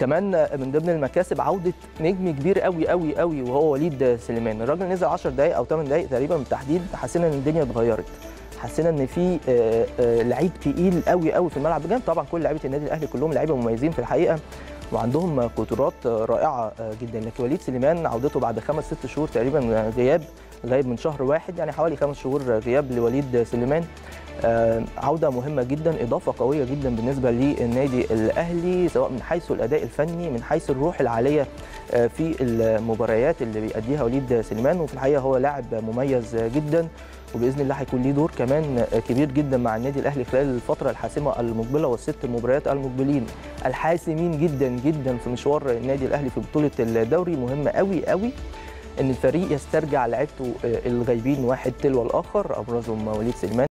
كمان من ضمن المكاسب عودة نجم كبير قوي قوي قوي وهو وليد سليمان. الراجل نزل 10 دقائق أو 8 دقائق تقريبا بالتحديد حسينا إن الدنيا اتغيرت. حسينا إن في آه، آه، لعيب تقيل قوي قوي في الملعب بجانب طبعا كل لعيبة النادي الأهلي كلهم لعيبة مميزين في الحقيقة وعندهم قدرات رائعة جدا. لكن وليد سليمان عودته بعد خمس ست شهور تقريبا غياب غايب من شهر واحد يعني حوالي خمس شهور غياب لوليد سليمان. آه، عودة مهمة جدا إضافة قوية جدا بالنسبة للنادي الأهلي سواء من حيث الأداء الفني من حيث الروح العالية آه، في المباريات اللي بيأديها وليد سليمان. وفي الحقيقة هو لاعب مميز جدا وبإذن الله هيكون ليه دور كمان كبير جدا مع النادي الأهلي خلال الفترة الحاسمة المقبلة والست مباريات المقبلين الحاسمين جدا جدا في مشوار النادي الأهلي في بطولة الدوري. مهم قوي قوي إن الفريق يسترجع لعيبته الغايبين واحد تلو الآخر أبرزهم وليد سليمان.